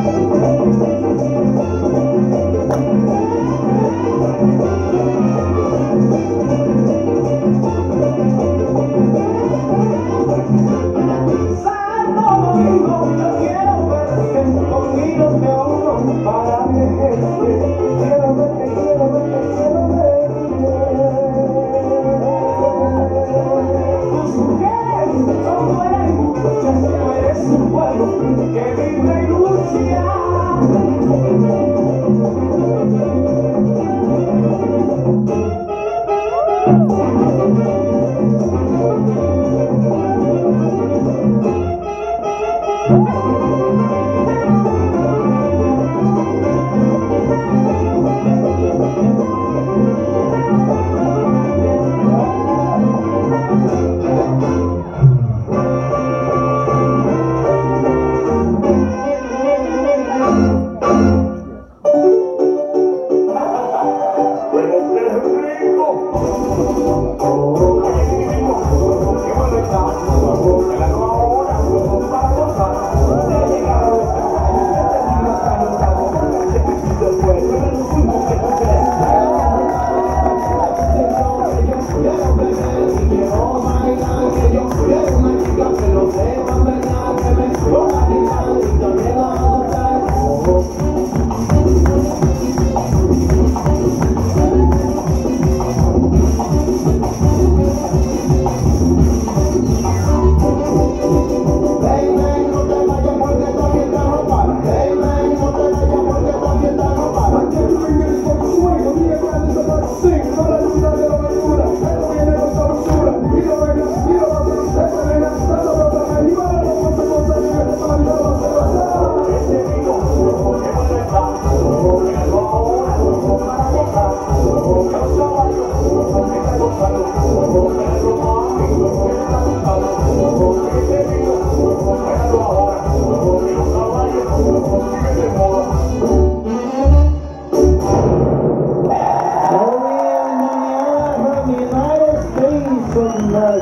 you.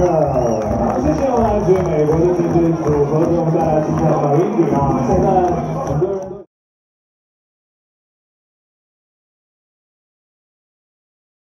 好谢谢我们来自美国的这军组合给我们带来的精彩表演啊！现在。